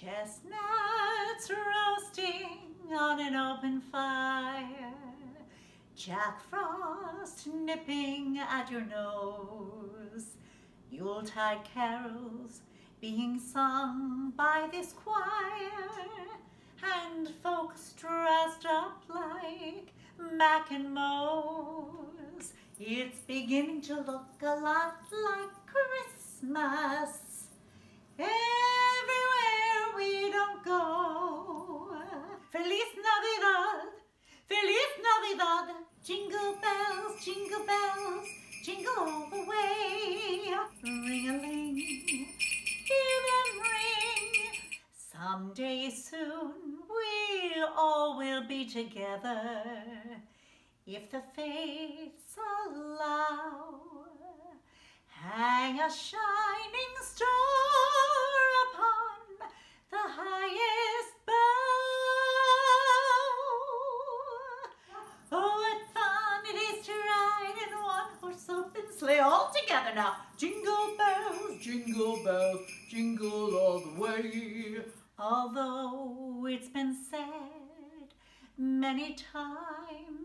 Chestnuts roasting on an open fire. Jack Frost nipping at your nose. Yuletide carols being sung by this choir. And folks dressed up like Mac and Mos. It's beginning to look a lot like Christmas. Jingle bells, jingle all the way. Ring-a-ling, hear them ring. Someday soon we all will be together. If the fates allow, hang a shining sleigh all together now. Jingle bells, jingle bells, jingle all the way. Although it's been said many times,